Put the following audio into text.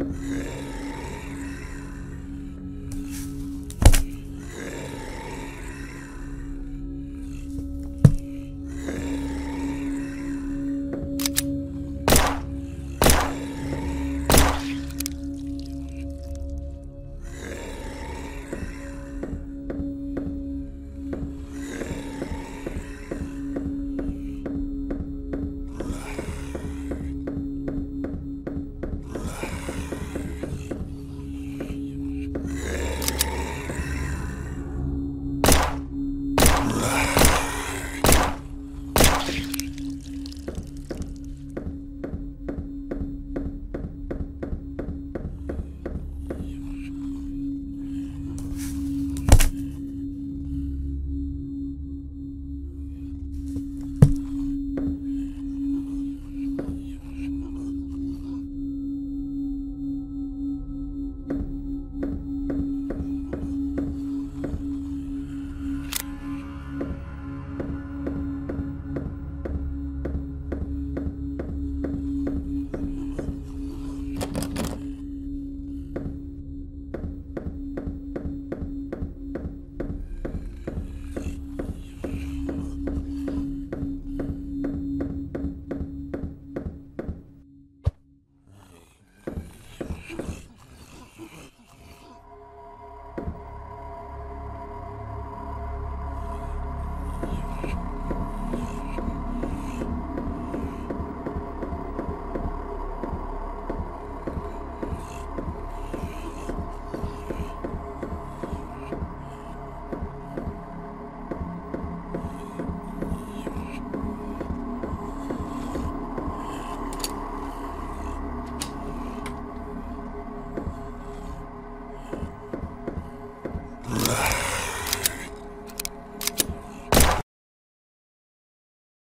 Yeah.